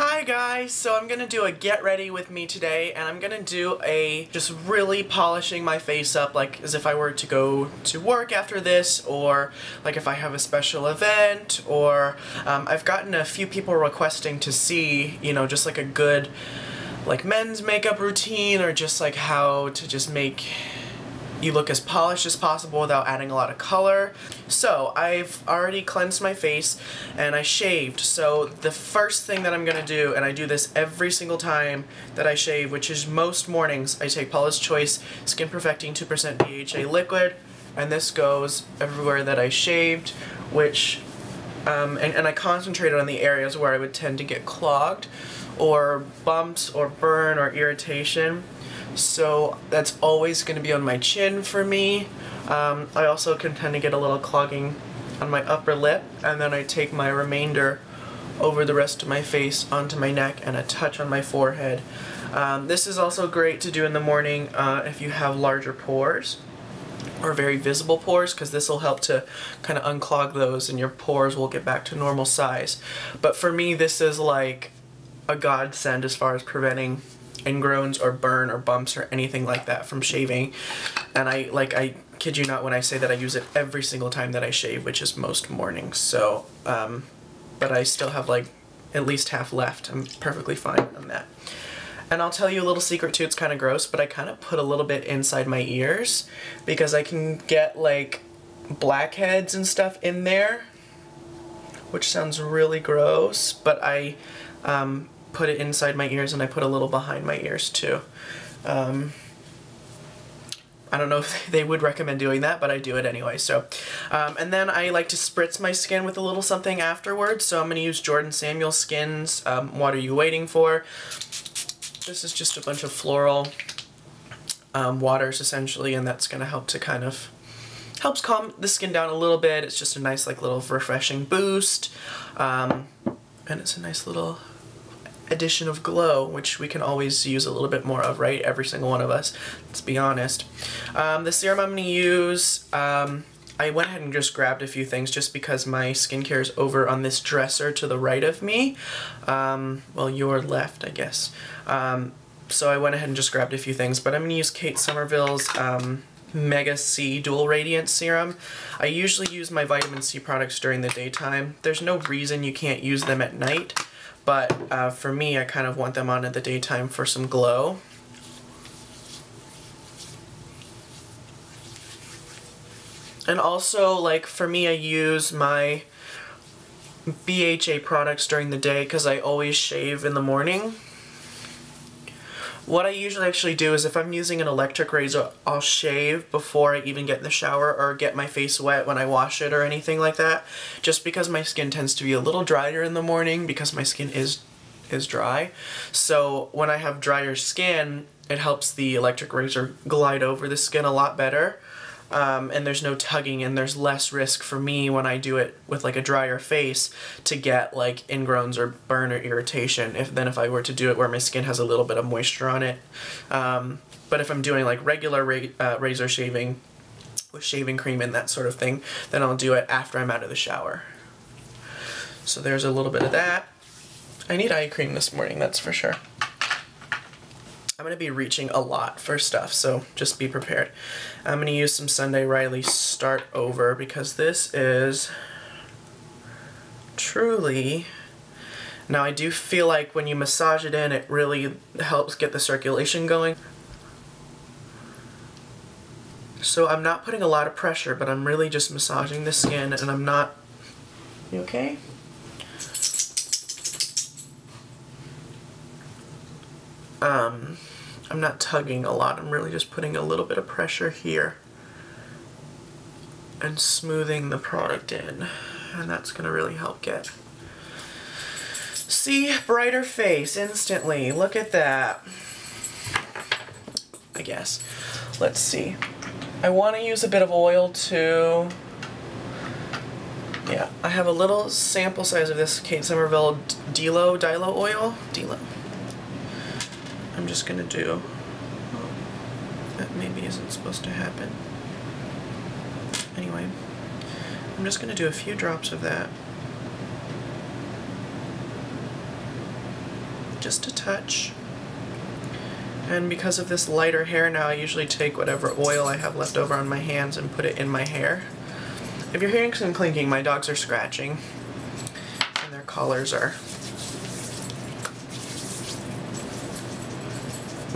Hi guys, so I'm gonna do a get ready with me today and I'm gonna do a just really polishing my face up like as if I were to go to work after this or like if I have a special event or um, I've gotten a few people requesting to see you know just like a good like men's makeup routine or just like how to just make you look as polished as possible without adding a lot of color. So I've already cleansed my face and I shaved. So the first thing that I'm going to do, and I do this every single time that I shave, which is most mornings, I take Paula's Choice Skin Perfecting 2% BHA liquid and this goes everywhere that I shaved, which, um, and, and I concentrated on the areas where I would tend to get clogged or bumps or burn or irritation. So that's always going to be on my chin for me. Um, I also can tend to get a little clogging on my upper lip and then I take my remainder over the rest of my face onto my neck and a touch on my forehead. Um, this is also great to do in the morning uh, if you have larger pores or very visible pores because this will help to kind of unclog those and your pores will get back to normal size. But for me this is like a godsend as far as preventing ingrowns or burn or bumps or anything like that from shaving. And I, like, I kid you not when I say that I use it every single time that I shave, which is most mornings. So, um, but I still have like at least half left. I'm perfectly fine on that. And I'll tell you a little secret too, it's kind of gross, but I kind of put a little bit inside my ears because I can get like blackheads and stuff in there, which sounds really gross, but I um, put it inside my ears and I put a little behind my ears too. Um, I don't know if they would recommend doing that, but I do it anyway. So, um, and then I like to spritz my skin with a little something afterwards. So I'm going to use Jordan Samuel Skins um, Water You Waiting For? This is just a bunch of floral um, waters essentially, and that's going to help to kind of helps calm the skin down a little bit. It's just a nice like little refreshing boost. Um, and it's a nice little addition of glow, which we can always use a little bit more of, right? Every single one of us, let's be honest. Um, the serum I'm going to use, um, I went ahead and just grabbed a few things just because my skincare is over on this dresser to the right of me. Um, well, your left, I guess. Um, so I went ahead and just grabbed a few things, but I'm going to use Kate Somerville's um, Mega C Dual Radiance Serum. I usually use my vitamin C products during the daytime. There's no reason you can't use them at night but uh, for me I kind of want them on in the daytime for some glow. And also, like, for me, I use my BHA products during the day because I always shave in the morning. What I usually actually do is if I'm using an electric razor, I'll shave before I even get in the shower or get my face wet when I wash it or anything like that. Just because my skin tends to be a little drier in the morning because my skin is is dry. So when I have drier skin, it helps the electric razor glide over the skin a lot better um, and there's no tugging and there's less risk for me when I do it with like a drier face to get like ingrowns or burn or irritation if than if I were to do it where my skin has a little bit of moisture on it. Um, but if I'm doing like regular ra uh, razor shaving with shaving cream and that sort of thing, then I'll do it after I'm out of the shower. So there's a little bit of that. I need eye cream this morning, that's for sure. I'm going to be reaching a lot for stuff, so just be prepared. I'm going to use some Sunday Riley Start Over because this is truly... Now I do feel like when you massage it in, it really helps get the circulation going. So I'm not putting a lot of pressure, but I'm really just massaging the skin and I'm not... You okay? Um, I'm not tugging a lot, I'm really just putting a little bit of pressure here and smoothing the product in. And that's going to really help get... See? Brighter face instantly. Look at that. I guess. Let's see. I want to use a bit of oil too. Yeah, I have a little sample size of this Kate Somerville Dilo, Dilo oil. Delo. Just gonna do, that maybe isn't supposed to happen. Anyway, I'm just gonna do a few drops of that. just a touch. And because of this lighter hair now, I usually take whatever oil I have left over on my hands and put it in my hair. If you're hearing some clinking, my dogs are scratching. And their collars are...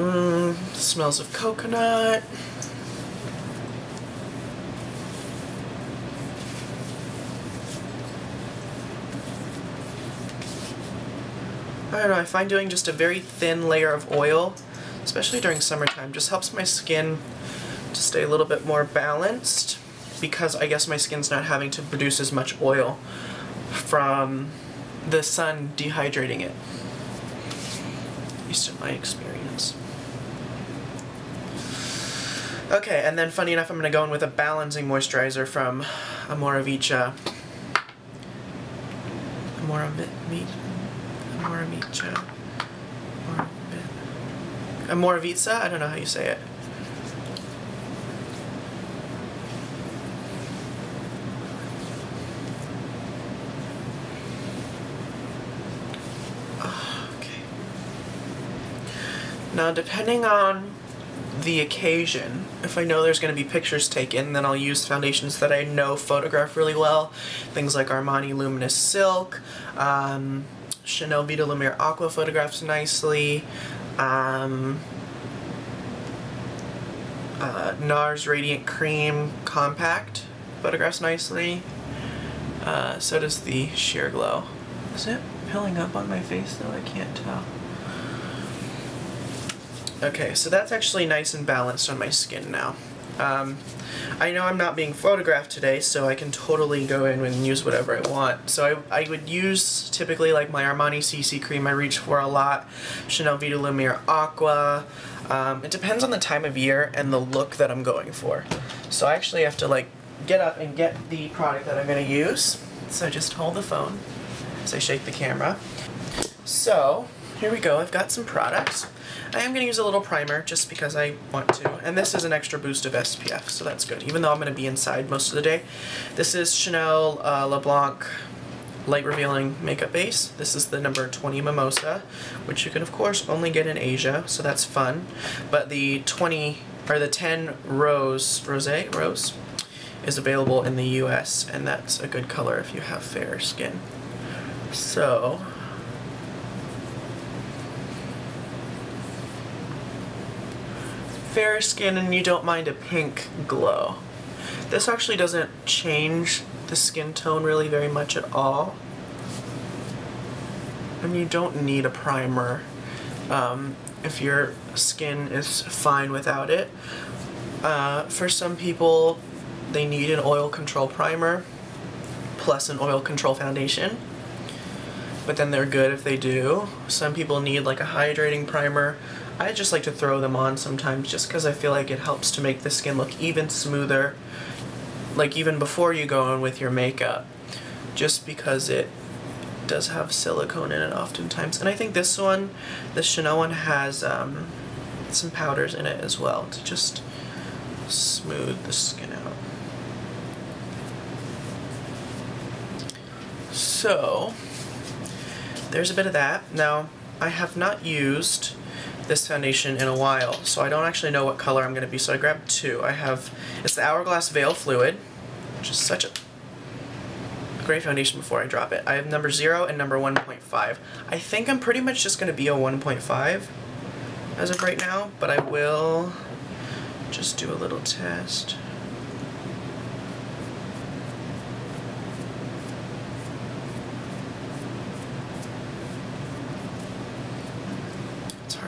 Mmm, smells of coconut. I don't know, I find doing just a very thin layer of oil especially during summertime, just helps my skin to stay a little bit more balanced because I guess my skin's not having to produce as much oil from the sun dehydrating it. At least in my experience. Okay, and then funny enough, I'm going to go in with a balancing moisturizer from Amorevicha. Amorevicha. Amorevicha. Amorevica? I don't know how you say it. Ah, okay. Now, depending on the occasion, if I know there's going to be pictures taken, then I'll use foundations that I know photograph really well. Things like Armani Luminous Silk, um, Chanel Vita Lumiere Aqua photographs nicely, um, uh, NARS Radiant Cream Compact photographs nicely. Uh, so does the Sheer Glow. Is it pilling up on my face though? I can't tell. Okay, so that's actually nice and balanced on my skin now. Um, I know I'm not being photographed today, so I can totally go in and use whatever I want. So I, I would use typically like my Armani CC cream I reach for a lot, Chanel Vita Lumiere Aqua. Um, it depends on the time of year and the look that I'm going for. So I actually have to like get up and get the product that I'm going to use. So just hold the phone as I shake the camera. So here we go, I've got some products. I am going to use a little primer just because I want to. And this is an extra boost of SPF, so that's good. Even though I'm going to be inside most of the day. This is Chanel uh, Le Blanc Light Revealing Makeup Base. This is the number 20 Mimosa, which you can of course only get in Asia, so that's fun. But the 20, or the 10 Rose, Rose, Rose, is available in the US, and that's a good color if you have fair skin. So, fair skin and you don't mind a pink glow. This actually doesn't change the skin tone really very much at all. And you don't need a primer um, if your skin is fine without it. Uh, for some people, they need an oil control primer plus an oil control foundation. But then they're good if they do. Some people need like a hydrating primer I just like to throw them on sometimes just because I feel like it helps to make the skin look even smoother, like even before you go on with your makeup, just because it does have silicone in it oftentimes. And I think this one, the Chanel one, has um, some powders in it as well to just smooth the skin out. So, there's a bit of that. Now, I have not used this foundation in a while, so I don't actually know what color I'm going to be, so I grabbed two. I have, it's the Hourglass Veil Fluid, which is such a great foundation before I drop it. I have number 0 and number 1.5. I think I'm pretty much just going to be a 1.5 as of right now, but I will just do a little test.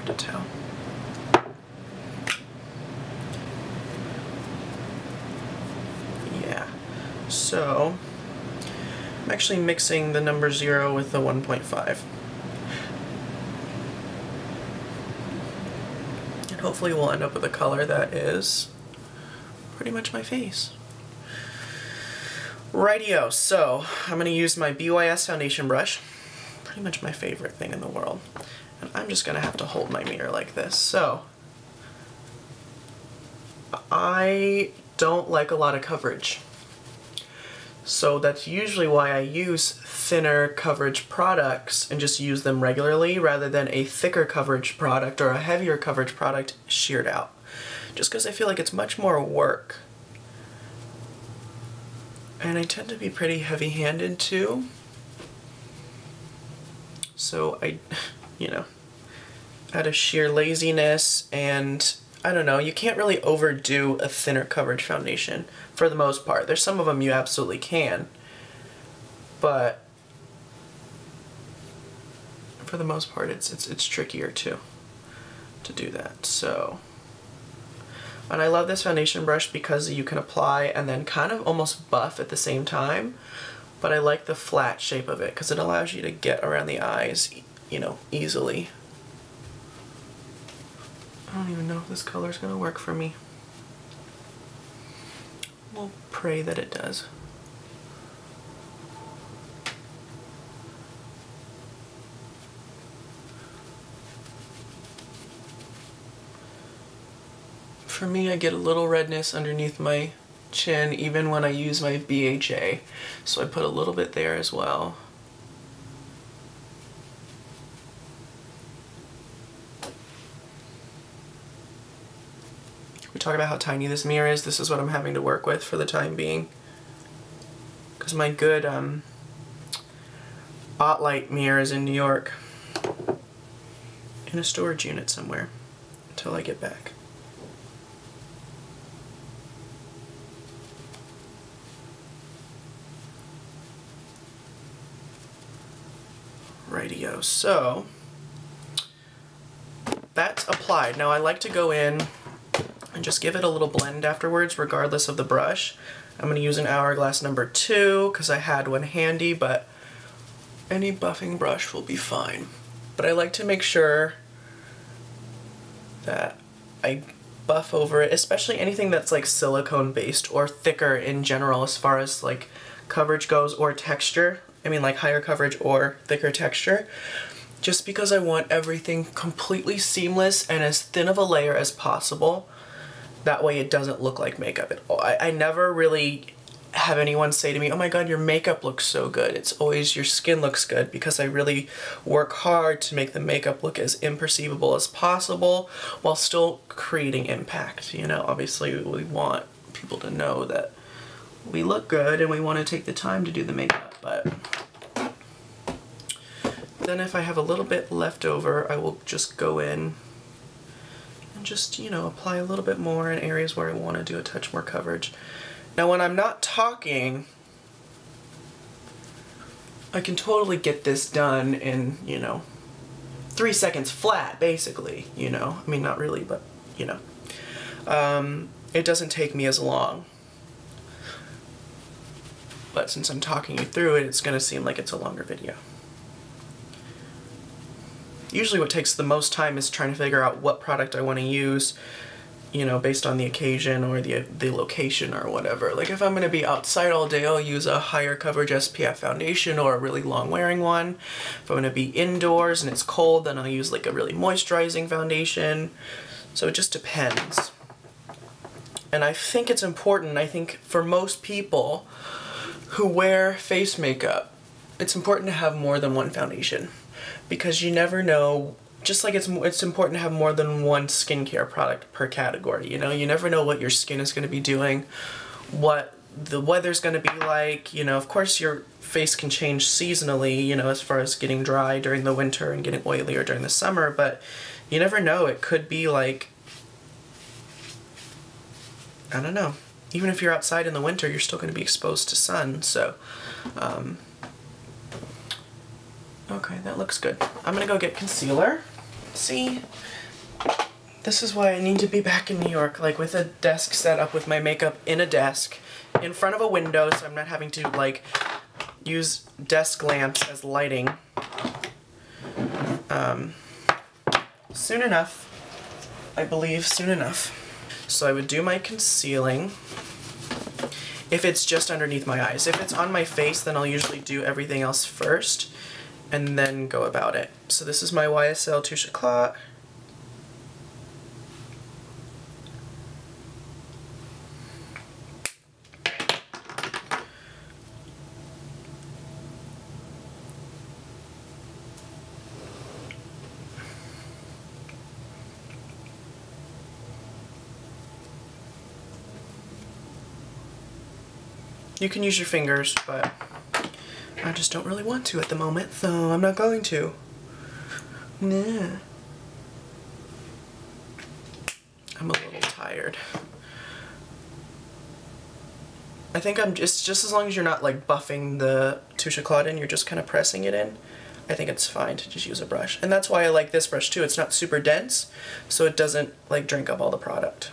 Hard to. Yeah, so I'm actually mixing the number 0 with the 1.5. And hopefully we'll end up with a color that is pretty much my face. Rightio, so I'm going to use my BYS foundation brush, pretty much my favorite thing in the world. I'm just to have to hold my mirror like this. So, I don't like a lot of coverage. So that's usually why I use thinner coverage products and just use them regularly rather than a thicker coverage product or a heavier coverage product sheared out. Just because I feel like it's much more work. And I tend to be pretty heavy-handed too. So I, you know, out of sheer laziness and I don't know, you can't really overdo a thinner coverage foundation for the most part. There's some of them you absolutely can, but for the most part it's it's it's trickier too to do that. So and I love this foundation brush because you can apply and then kind of almost buff at the same time. But I like the flat shape of it because it allows you to get around the eyes, you know, easily. I don't even know if this color is going to work for me. We'll pray that it does. For me, I get a little redness underneath my chin even when I use my BHA, so I put a little bit there as well. Talk about how tiny this mirror is. This is what I'm having to work with for the time being. Because my good um, Spotlight mirror is in New York. In a storage unit somewhere. Until I get back. Radio. So, that's applied. Now I like to go in and just give it a little blend afterwards regardless of the brush. I'm going to use an Hourglass number two because I had one handy, but any buffing brush will be fine. But I like to make sure that I buff over it, especially anything that's like silicone based or thicker in general as far as like coverage goes or texture. I mean like higher coverage or thicker texture. Just because I want everything completely seamless and as thin of a layer as possible that way it doesn't look like makeup at all. I, I never really have anyone say to me, oh my god, your makeup looks so good. It's always your skin looks good because I really work hard to make the makeup look as imperceivable as possible while still creating impact. You know, obviously we want people to know that we look good and we want to take the time to do the makeup, but then if I have a little bit left over, I will just go in just, you know, apply a little bit more in areas where I want to do a touch more coverage. Now when I'm not talking, I can totally get this done in, you know, three seconds flat, basically, you know. I mean, not really, but, you know. Um, it doesn't take me as long. But since I'm talking you through it, it's going to seem like it's a longer video usually what takes the most time is trying to figure out what product I want to use, you know, based on the occasion or the, the location or whatever. Like if I'm going to be outside all day, I'll use a higher coverage SPF foundation or a really long wearing one. If I'm going to be indoors and it's cold, then I'll use like a really moisturizing foundation. So it just depends. And I think it's important, I think for most people who wear face makeup, it's important to have more than one foundation because you never know just like it's it's important to have more than one skincare product per category. You know, you never know what your skin is going to be doing, what the weather's going to be like. You know, of course your face can change seasonally. You know, as far as getting dry during the winter and getting oilier during the summer, but you never know. It could be like I don't know. Even if you're outside in the winter, you're still going to be exposed to sun. So. Um, Okay, that looks good. I'm gonna go get concealer. See? This is why I need to be back in New York, like with a desk set up with my makeup in a desk, in front of a window, so I'm not having to like use desk lamps as lighting. Um, soon enough, I believe soon enough. So I would do my concealing if it's just underneath my eyes. If it's on my face, then I'll usually do everything else first and then go about it. So this is my YSL Touche Éclat. You can use your fingers, but I just don't really want to at the moment, so I'm not going to. Nah. I'm a little tired. I think I'm just, just as long as you're not like buffing the Touche Éclat in, you're just kind of pressing it in. I think it's fine to just use a brush. And that's why I like this brush too. It's not super dense, so it doesn't like drink up all the product.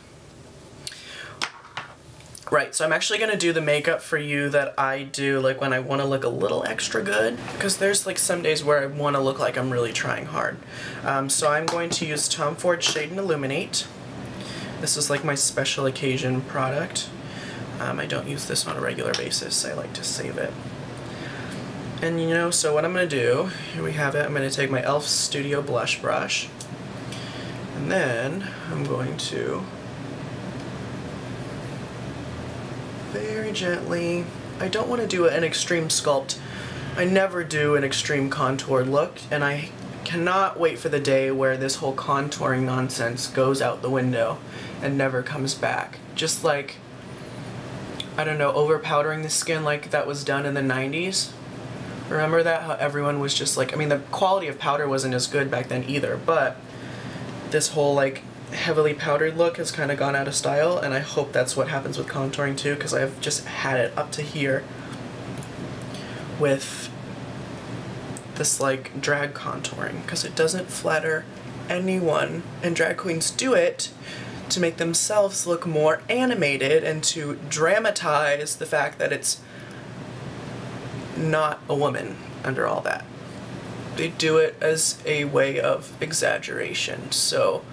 Right, so I'm actually gonna do the makeup for you that I do like when I wanna look a little extra good because there's like some days where I wanna look like I'm really trying hard. Um, so I'm going to use Tom Ford Shade and Illuminate. This is like my special occasion product. Um, I don't use this on a regular basis. I like to save it. And you know, so what I'm going to do, here we have it, I'm going to take my e.l.f. Studio Blush Brush, and then I'm going to very gently, I don't want to do an extreme sculpt. I never do an extreme contoured look, and I cannot wait for the day where this whole contouring nonsense goes out the window and never comes back. Just like, I don't know, over powdering the skin like that was done in the 90s. Remember that? How everyone was just like, I mean, the quality of powder wasn't as good back then either, but this whole like heavily powdered look has kind of gone out of style, and I hope that's what happens with contouring too, because I've just had it up to here with this like drag contouring, because it doesn't flatter anyone, and drag queens do it to make themselves look more animated and to dramatize the fact that it's not a woman under all that. They do it as a way of exaggeration. So,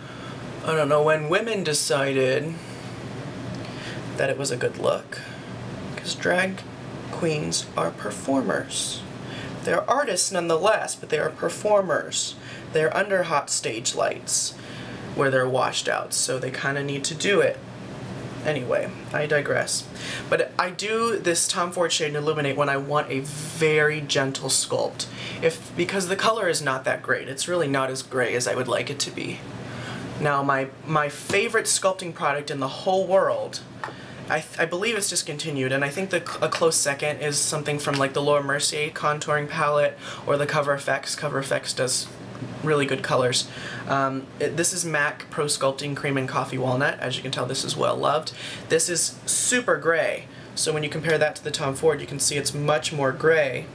I don't know when women decided that it was a good look. Because drag queens are performers. They're artists nonetheless, but they are performers. They're under hot stage lights where they're washed out, so they kind of need to do it. Anyway, I digress. But I do this Tom Ford Shade and Illuminate when I want a very gentle sculpt. If Because the color is not that great. It's really not as gray as I would like it to be. Now, my, my favorite sculpting product in the whole world, I, I believe it's discontinued, and I think the, a close second is something from like the Laura Mercier contouring palette or the Cover FX. Cover FX does really good colors. Um, it, this is MAC Pro Sculpting Cream and Coffee Walnut. As you can tell, this is well loved. This is super gray. So when you compare that to the Tom Ford, you can see it's much more gray.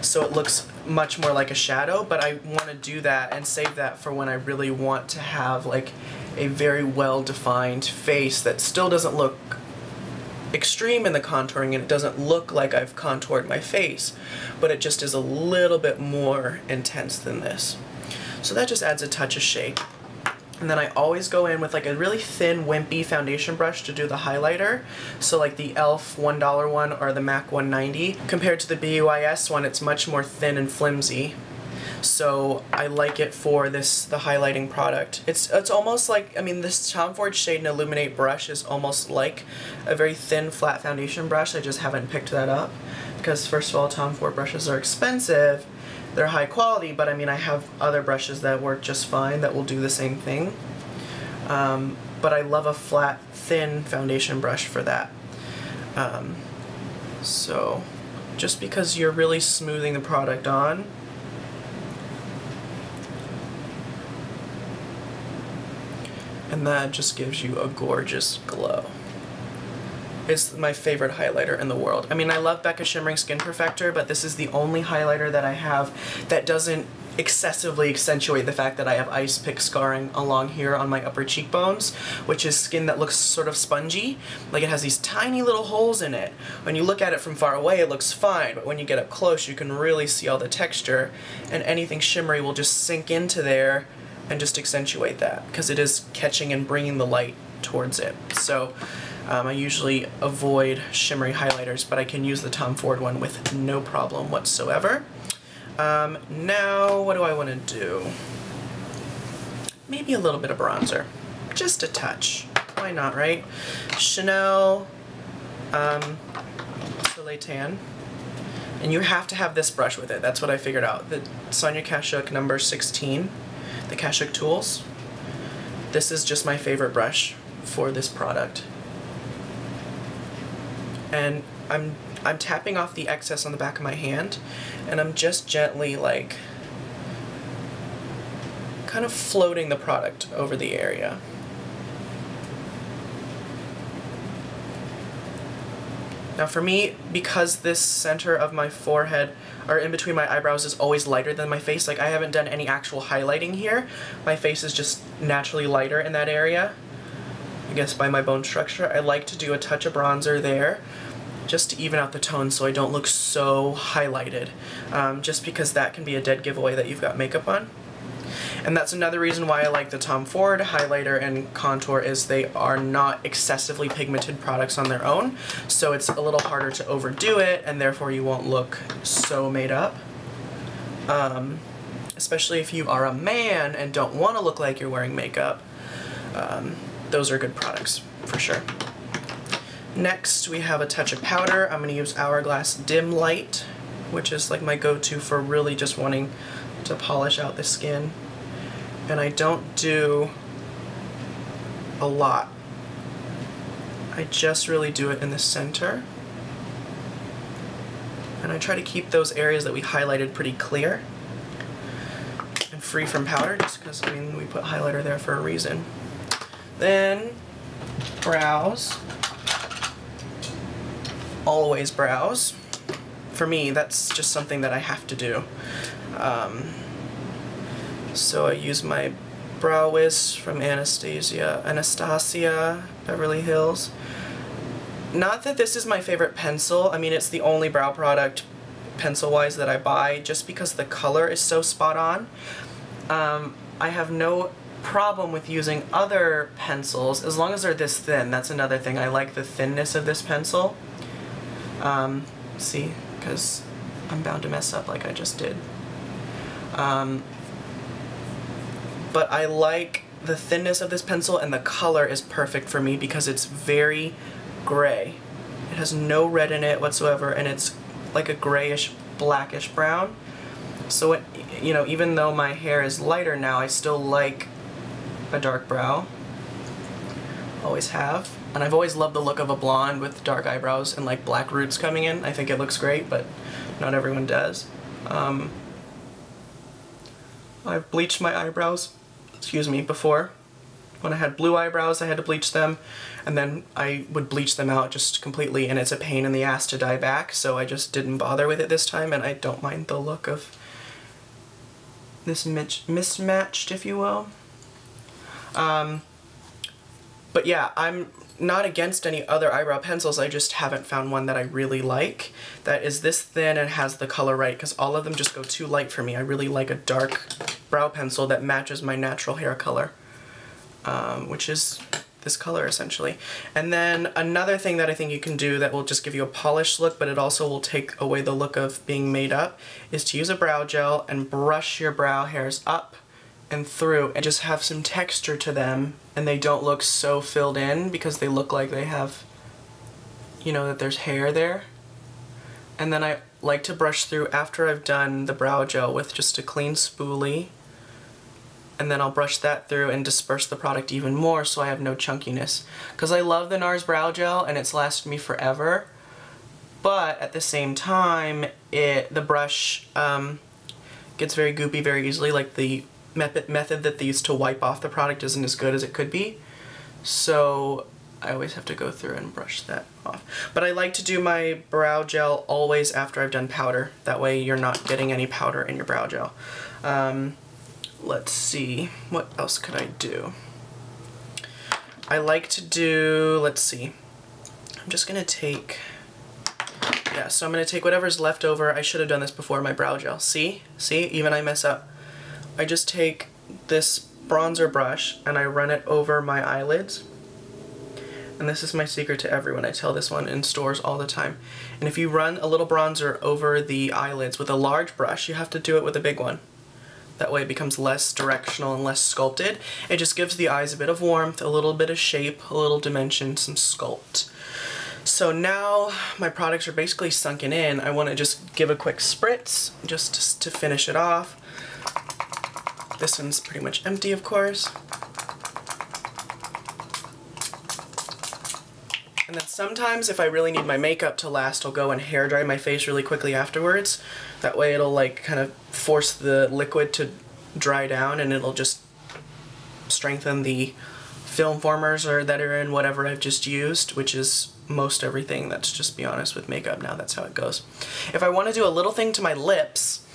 So it looks much more like a shadow, but I want to do that and save that for when I really want to have like a very well-defined face that still doesn't look extreme in the contouring and it doesn't look like I've contoured my face, but it just is a little bit more intense than this. So that just adds a touch of shade. And then I always go in with like a really thin, wimpy foundation brush to do the highlighter. So like the e.l.f. $1 one or the MAC 190. Compared to the BYS one, it's much more thin and flimsy. So I like it for this, the highlighting product. It's, it's almost like, I mean, this Tom Ford Shade and Illuminate brush is almost like a very thin, flat foundation brush. I just haven't picked that up. Because first of all, Tom Ford brushes are expensive they're high quality, but I mean I have other brushes that work just fine that will do the same thing. Um, but I love a flat, thin foundation brush for that. Um, so just because you're really smoothing the product on, and that just gives you a gorgeous glow is my favorite highlighter in the world. I mean, I love Becca Shimmering Skin Perfector, but this is the only highlighter that I have that doesn't excessively accentuate the fact that I have ice pick scarring along here on my upper cheekbones, which is skin that looks sort of spongy. Like it has these tiny little holes in it. When you look at it from far away, it looks fine, but when you get up close, you can really see all the texture, and anything shimmery will just sink into there and just accentuate that, because it is catching and bringing the light towards it. So um, I usually avoid shimmery highlighters, but I can use the Tom Ford one with no problem whatsoever. Um, now, what do I want to do? Maybe a little bit of bronzer. Just a touch. Why not, right? Chanel um, Soleil Tan. And you have to have this brush with it. That's what I figured out. The Sonia Kashuk number 16, the Kashuk Tools. This is just my favorite brush for this product and I'm I'm tapping off the excess on the back of my hand and I'm just gently like kind of floating the product over the area. Now for me, because this center of my forehead, or in between my eyebrows, is always lighter than my face, like I haven't done any actual highlighting here, my face is just naturally lighter in that area, I guess by my bone structure. I like to do a touch of bronzer there, just to even out the tone so I don't look so highlighted, um, just because that can be a dead giveaway that you've got makeup on. And that's another reason why I like the Tom Ford highlighter and contour is they are not excessively pigmented products on their own. So it's a little harder to overdo it and therefore you won't look so made up. Um, especially if you are a man and don't want to look like you're wearing makeup. Um, those are good products for sure. Next we have a touch of powder. I'm going to use Hourglass Dim Light, which is like my go-to for really just wanting to polish out the skin and I don't do a lot. I just really do it in the center. And I try to keep those areas that we highlighted pretty clear and free from powder just because, I mean, we put highlighter there for a reason. Then, brows. Always brows. For me, that's just something that I have to do. Um, so I use my Brow Wiz from Anastasia, Anastasia Beverly Hills. Not that this is my favorite pencil, I mean it's the only brow product pencil-wise that I buy just because the color is so spot on. Um, I have no problem with using other pencils as long as they're this thin. That's another thing. I like the thinness of this pencil. Um, see, because I'm bound to mess up like I just did. Um, but I like the thinness of this pencil and the color is perfect for me because it's very gray. It has no red in it whatsoever and it's like a grayish blackish brown. So it, you know, even though my hair is lighter now, I still like a dark brow. Always have. And I've always loved the look of a blonde with dark eyebrows and like black roots coming in. I think it looks great, but not everyone does. Um, I've bleached my eyebrows excuse me, before. When I had blue eyebrows, I had to bleach them, and then I would bleach them out just completely, and it's a pain in the ass to dye back, so I just didn't bother with it this time, and I don't mind the look of this mismatched, if you will. Um, but yeah, I'm not against any other eyebrow pencils, I just haven't found one that I really like that is this thin and has the color right because all of them just go too light for me. I really like a dark brow pencil that matches my natural hair color, um, which is this color essentially. And then another thing that I think you can do that will just give you a polished look but it also will take away the look of being made up is to use a brow gel and brush your brow hairs up and through and just have some texture to them and they don't look so filled in because they look like they have, you know, that there's hair there. And then I like to brush through after I've done the brow gel with just a clean spoolie. And then I'll brush that through and disperse the product even more so I have no chunkiness. Because I love the NARS brow gel and it's lasted me forever. But at the same time, it the brush um, gets very goopy very easily. Like the method, method that they use to wipe off the product isn't as good as it could be. So I always have to go through and brush that off. But I like to do my brow gel always after I've done powder. That way you're not getting any powder in your brow gel. Um, let's see, what else could I do? I like to do, let's see, I'm just gonna take, yeah, so I'm gonna take whatever's left over. I should have done this before my brow gel. See? See? Even I mess up. I just take this bronzer brush and I run it over my eyelids. And this is my secret to everyone. I tell this one in stores all the time. And if you run a little bronzer over the eyelids with a large brush, you have to do it with a big one. That way it becomes less directional and less sculpted. It just gives the eyes a bit of warmth, a little bit of shape, a little dimension, some sculpt. So now my products are basically sunken in. I want to just give a quick spritz just to finish it off. This one's pretty much empty, of course. And then sometimes if I really need my makeup to last, I'll go and hair dry my face really quickly afterwards. That way it'll like kind of force the liquid to dry down and it'll just strengthen the film formers or that are in whatever I've just used, which is most everything. Let's just be honest with makeup now, that's how it goes. If I want to do a little thing to my lips,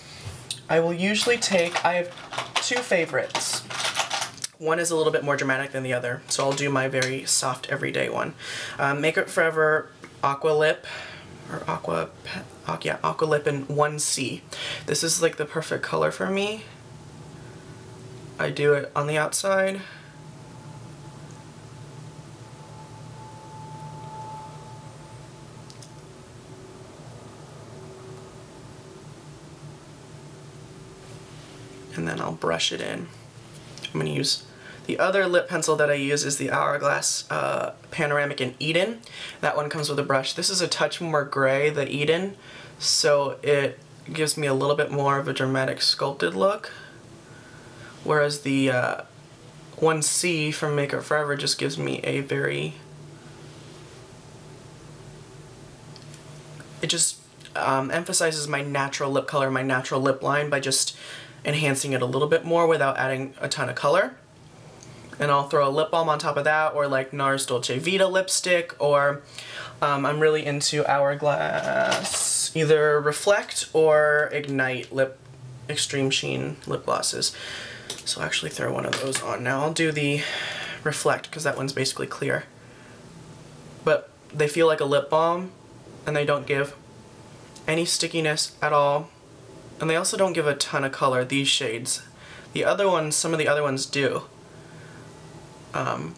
I will usually take, I have two favorites. One is a little bit more dramatic than the other, so I'll do my very soft everyday one. Um, Makeup Forever Aqua Lip, or Aqua, yeah, Aqua Lip in 1C. This is like the perfect color for me. I do it on the outside. And then I'll brush it in. I'm going to use the other lip pencil that I use is the Hourglass uh, Panoramic in Eden. That one comes with a brush. This is a touch more gray, the Eden, so it gives me a little bit more of a dramatic sculpted look. Whereas the uh, 1C from Makeup Forever just gives me a very... It just um, emphasizes my natural lip color, my natural lip line by just enhancing it a little bit more without adding a ton of color and I'll throw a lip balm on top of that or like NARS Dolce Vita lipstick or um, I'm really into Hourglass either Reflect or Ignite lip extreme sheen lip glosses. So I'll actually throw one of those on. Now I'll do the Reflect because that one's basically clear. But they feel like a lip balm and they don't give any stickiness at all. And they also don't give a ton of color, these shades. The other ones, some of the other ones do. Um,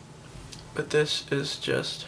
but this is just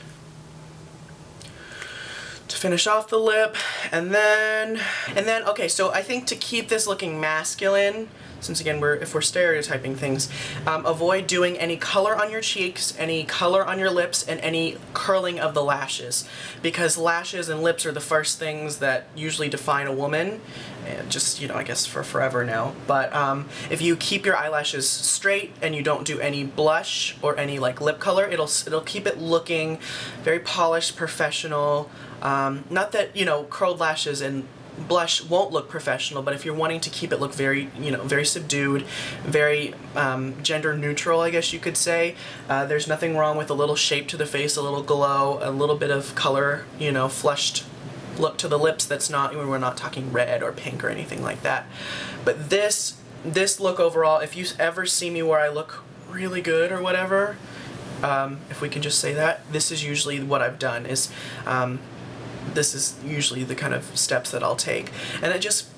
to finish off the lip and then and then okay so I think to keep this looking masculine since again we're if we're stereotyping things um, avoid doing any color on your cheeks any color on your lips and any curling of the lashes. Because lashes and lips are the first things that usually define a woman and just you know I guess for forever now. But um, if you keep your eyelashes straight and you don't do any blush or any like lip color it'll it'll keep it looking very polished professional. Um, not that you know curled lashes and blush won't look professional, but if you're wanting to keep it look very, you know, very subdued, very um, gender neutral, I guess you could say, uh, there's nothing wrong with a little shape to the face, a little glow, a little bit of color, you know, flushed look to the lips that's not, we're not talking red or pink or anything like that. But this, this look overall, if you ever see me where I look really good or whatever, um, if we can just say that, this is usually what I've done, is um, this is usually the kind of steps that I'll take. And it just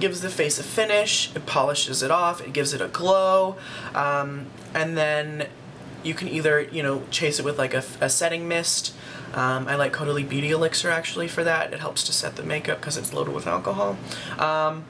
gives the face a finish, it polishes it off, it gives it a glow, um, and then you can either, you know, chase it with like a, a setting mist. Um, I like Caudalie Beauty Elixir actually for that. It helps to set the makeup because it's loaded with alcohol. Um,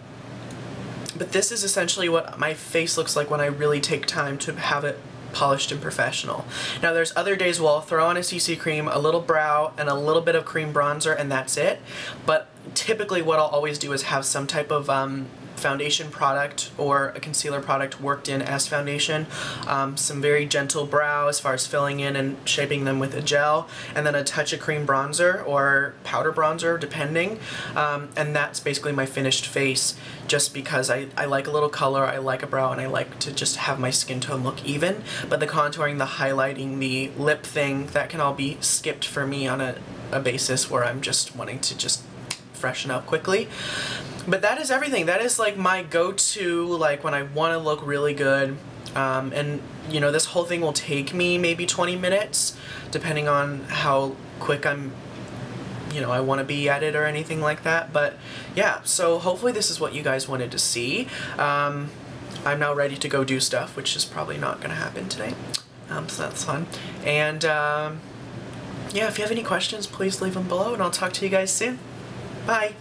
but this is essentially what my face looks like when I really take time to have it polished and professional. Now there's other days where I'll throw on a CC cream, a little brow, and a little bit of cream bronzer, and that's it. But typically what I'll always do is have some type of um, foundation product or a concealer product worked in as foundation. Um, some very gentle brow as far as filling in and shaping them with a gel. And then a touch of cream bronzer or powder bronzer depending. Um, and that's basically my finished face just because I, I like a little color, I like a brow, and I like to just have my skin tone look even. But the contouring, the highlighting, the lip thing, that can all be skipped for me on a, a basis where I'm just wanting to just freshen up quickly. But that is everything. That is like my go-to, like when I want to look really good. Um, and you know, this whole thing will take me maybe 20 minutes, depending on how quick I'm you know, I want to be at it or anything like that. But yeah, so hopefully this is what you guys wanted to see. Um, I'm now ready to go do stuff, which is probably not going to happen today. Um, so that's fun. And um, yeah, if you have any questions, please leave them below and I'll talk to you guys soon. Bye.